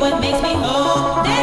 what makes me whole.